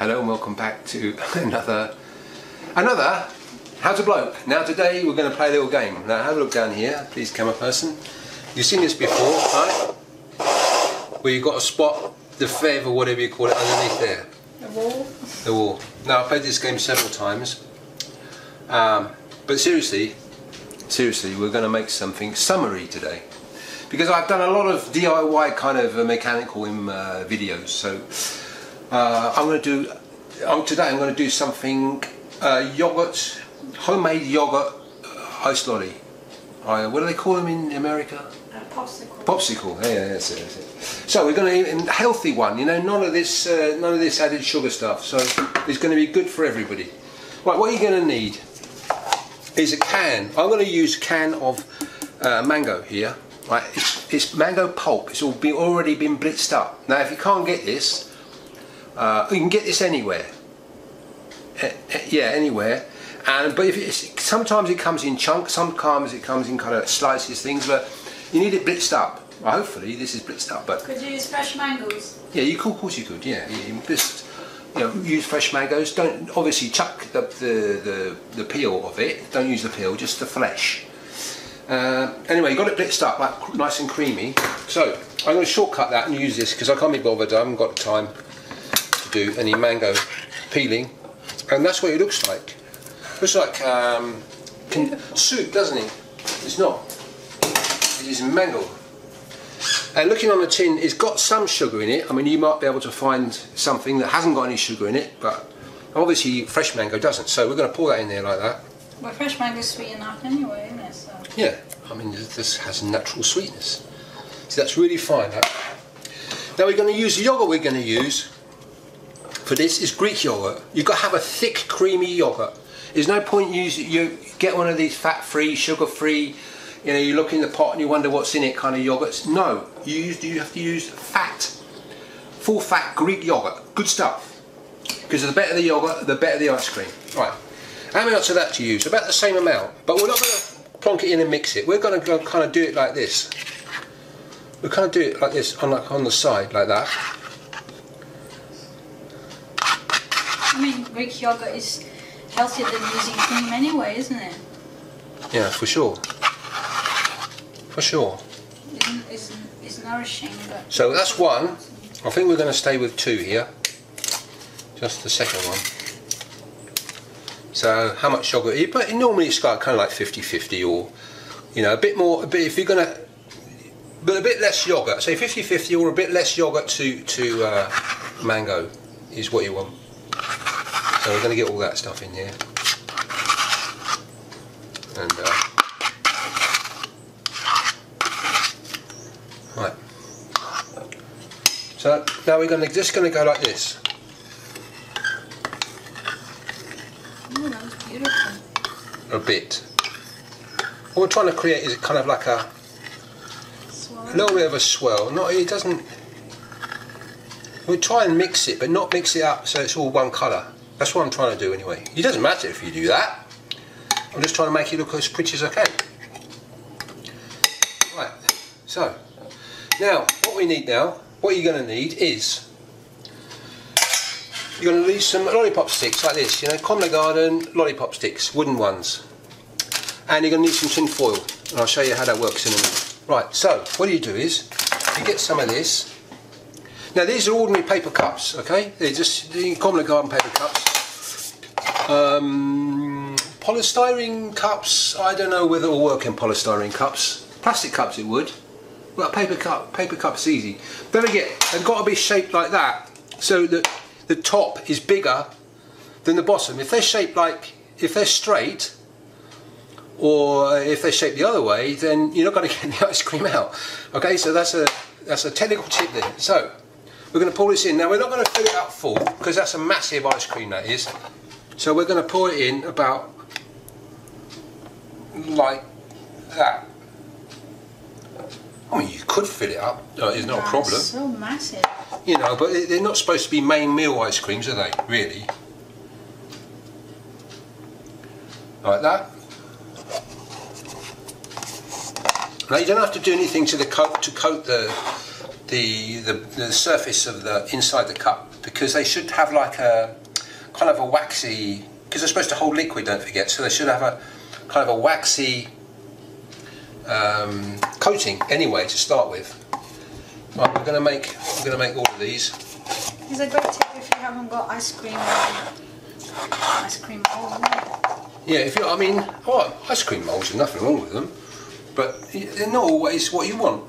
Hello and welcome back to another another How to Bloke. Now today we're going to play a little game. Now have a look down here, please camera person. You've seen this before, right? Where you've got to spot the fev or whatever you call it underneath there. The wall. The wall. Now I've played this game several times. Um, but seriously, seriously, we're going to make something summary today. Because I've done a lot of DIY kind of uh, mechanical um, uh, videos, so uh, I'm going to do um, today. I'm going to do something uh, yogurt, homemade yogurt uh, ice lolly. Uh, what do they call them in America? A popsicle. Popsicle. Yeah, yeah, that's it, that's it. So we're going to eat a healthy one. You know, none of this, uh, none of this added sugar stuff. So it's going to be good for everybody. Right, what you're going to need is a can. I'm going to use a can of uh, mango here. Right, it's, it's mango pulp. It's all been, already been blitzed up. Now, if you can't get this, uh, you can get this anywhere. Uh, yeah, anywhere. And but if it's, sometimes it comes in chunks, sometimes it comes in kind of slices, things. But you need it blitzed up. Well, hopefully this is blitzed up. But Could you use fresh mangoes? yeah, you could, of course you could. Yeah, you, you just you know use fresh mangoes. Don't obviously chuck the the, the the peel of it. Don't use the peel, just the flesh. Uh, anyway, you got it blitzed up, like nice and creamy. So I'm going to shortcut that and use this because I can't be bothered. I haven't got the time to do any mango peeling, and that's what it looks like. Looks like um, can, soup, doesn't it? It's not. It is mango. And looking on the tin, it's got some sugar in it. I mean, you might be able to find something that hasn't got any sugar in it, but obviously fresh mango doesn't. So we're going to pour that in there like that. Well, fresh mango's sweet enough anyway, isn't it? So. Yeah, I mean, this has natural sweetness. So that's really fine. That. Now we're going to use the yogurt we're going to use for this is Greek yogurt. You've got to have a thick, creamy yogurt. There's no point you you get one of these fat-free, sugar-free. You know, you look in the pot and you wonder what's in it, kind of yogurts. No, you use you have to use fat, full-fat Greek yogurt. Good stuff. Because the better the yogurt, the better the ice cream. Right. How many lots of that to use? About the same amount, but we're not going to plonk it in and mix it. We're going to kind of do it like this. We kind of do it like this on like on the side, like that. I mean, Greek yogurt is healthier than using cream anyway, isn't it? Yeah, for sure. For sure. It's, it's, it's nourishing, but. So that's one. I think we're going to stay with two here. Just the second one. So how much sugar? But normally it's got kind of like 50-50 or, you know, a bit more. A bit if you're going to, but a bit less yogurt. Say 50-50 or a bit less yogurt to to uh, mango is what you want. So we're going to get all that stuff in here. And uh, right. So now we're going to just going to go like this. That was beautiful. a bit. What we're trying to create is kind of like a, a little bit of a swirl. Not it doesn't. We try and mix it, but not mix it up so it's all one colour. That's what I'm trying to do anyway. It doesn't matter if you do that. I'm just trying to make it look as pretty as I can. Right. So now what we need now, what you're going to need is you're going to need some lollipop sticks like this. You know, Comler Garden lollipop sticks, wooden ones and you're going to need some tin foil and I'll show you how that works in a minute. Right, so what you do is you get some of this. Now these are ordinary paper cups, okay? They're just the common garden paper cups. Um, polystyrene cups, I don't know whether it'll work in polystyrene cups. Plastic cups it would. Well, paper cup, paper cup's easy. Don't forget, they've got to be shaped like that so that the top is bigger than the bottom. If they're shaped like, if they're straight, or if they're shaped the other way, then you're not going to get the ice cream out. Okay, so that's a that's a technical tip there. So we're going to pour this in. Now we're not going to fill it up full because that's a massive ice cream that is. So we're going to pour it in about like that. I mean, you could fill it up. No, it's not a That's problem. So massive. You know, but they- they're not supposed to be main meal ice creams, are they? Really? Like that. Now you don't have to do anything to the coat to coat the the, the the surface of the inside the cup because they should have like a kind of a waxy because they're supposed to hold liquid. Don't forget, so they should have a kind of a waxy um, coating anyway to start with. Right, we're gonna make we're gonna make all of these. It's a great tip if you haven't got ice cream. Ice cream mold. Yeah, if you, I mean, oh, ice cream molds, there's nothing wrong with them, but they're not always what you want.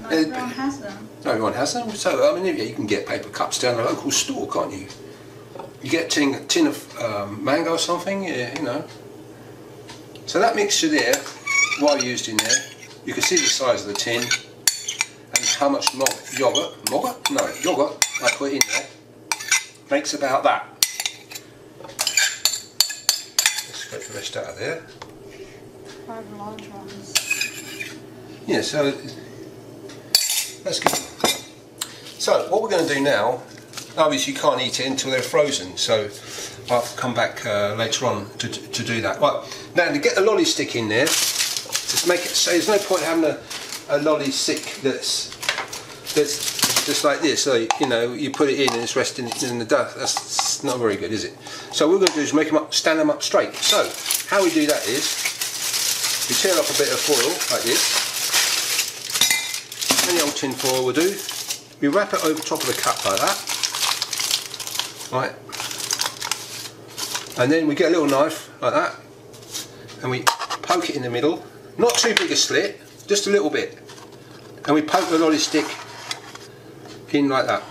Not Uh, everyone has them. Not everyone has them, so I mean, yeah, you can get paper cups down the local store, can't you? You get a tin, tin of um, mango or something, yeah, you know. So that mixture there, I used in there, you can see the size of the tin and how much mo- yogurt, yogurt? No, yogurt I put in there makes about that. Let's get the rest out of there. Five large ones. Yeah, so that's good. So what we're going to do now, obviously you can't eat it until they're frozen, so I'll come back uh, later on to, to do that. Right, now to get the lolly stick in there, just make it so there's no point having a, a lolly stick that's that's just like this. So you know you put it in and it's resting in the dust. That's not very good, is it? So what we're going to do is make them up, stand them up straight. So how we do that is we tear off a bit of foil like this any old tin foil will do. We wrap it over top of the cup like that. Right. And then we get a little knife like that and we poke it in the middle. Not too big a slit, just a little bit. And we poke the lolly stick in like that.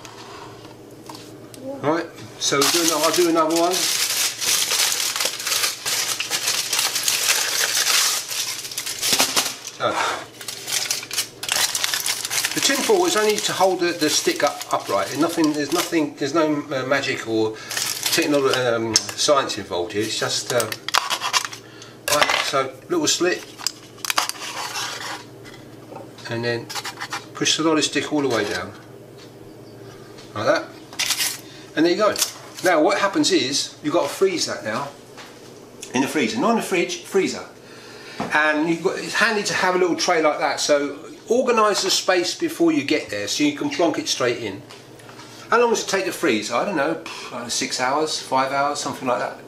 Right, so do another, I'll do another one. So, the tin foil is only to hold the, the stick up upright. There's nothing. There's nothing. There's no uh, magic or technology, um, science involved here. It's just um, right. So little slit, and then push the lolly stick all the way down, like that. And there you go. Now what happens is you've got to freeze that now in the freezer, not in the fridge, freezer. And you've got, it's handy to have a little tray like that. So organise the space before you get there so you can plonk it straight in. How long does it take to freeze? I don't know, know, six hours, five hours, something like that.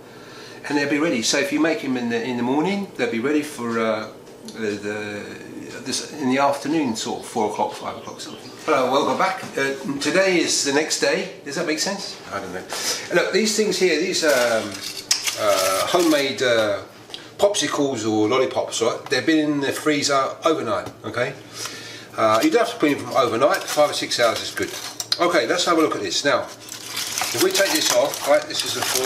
And they'll be ready. So if you make them in the in the morning, they'll be ready for uh, the, the this in the afternoon, sort of four o'clock, five o'clock, something. Hello, welcome back. Uh, today is the next day. Does that make sense? I don't know. Look, these things here, these um, uh, homemade. Uh, popsicles or lollipops, right? They've been in the freezer overnight, okay? Uh, you don't have to put them overnight, five or six hours is good. Okay, let's have a look at this. Now, if we take this off, right, this is the foil,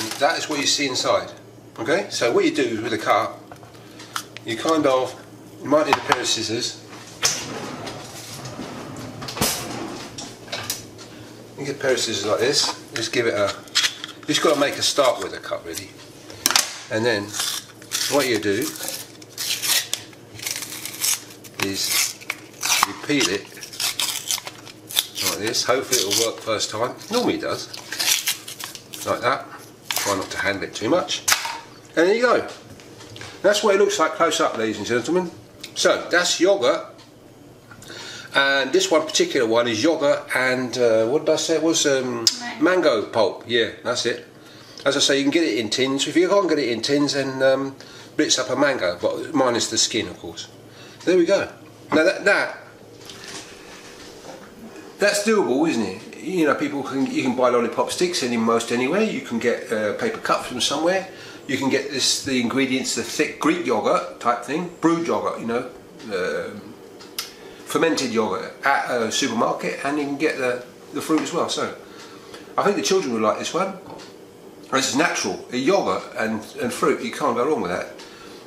and that is what you see inside, okay? So what you do with the car, you kind of, you might need a pair of scissors. You get a pair of scissors like this, just give it a, you just got to make a start with a cut really. And then what you do is you peel it like this. Hopefully it'll work first time. Normally it does. Like that. Try not to handle it too much. And there you go. That's what it looks like close up, ladies and gentlemen. So that's yogurt. And this one particular one is yogurt and uh, what did I say it was? Um, Mango. mango pulp. Yeah, that's it. As I say, you can get it in tins. If you can't get it in tins, then um, blitz up a mango, but minus the skin, of course. There we go. Now that, that that's doable, isn't it? You know, people can you can buy lollipop sticks in most anywhere. You can get uh, paper cups from somewhere. You can get this the ingredients, the thick Greek yogurt type thing, brewed yogurt. You know, um fermented yogurt at a supermarket, and you can get the the fruit as well. So, I think the children would like this one. This is natural, a yogurt and, and fruit. You can't go wrong with that.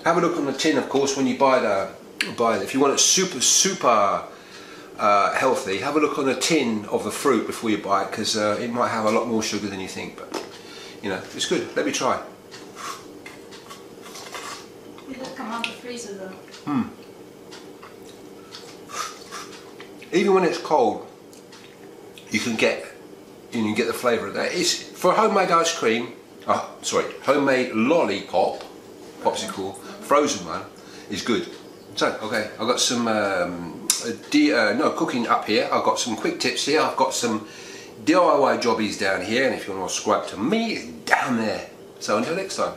Have a look on the tin, of course, when you buy the buy it. If you want it super super uh, healthy, have a look on the tin of the fruit before you buy it because uh, it might have a lot more sugar than you think. But you know, it's good. Let me try. It just come out the freezer though. Even when it's cold, you can get you can get the flavour of that. It's for homemade ice cream. Uh, sorry, homemade lollipop, popsicle, frozen one is good. So, okay, I've got some um, uh, no cooking up here. I've got some quick tips here. I've got some DIY jobbies down here, and if you want to subscribe to me, it's down there. So until next time.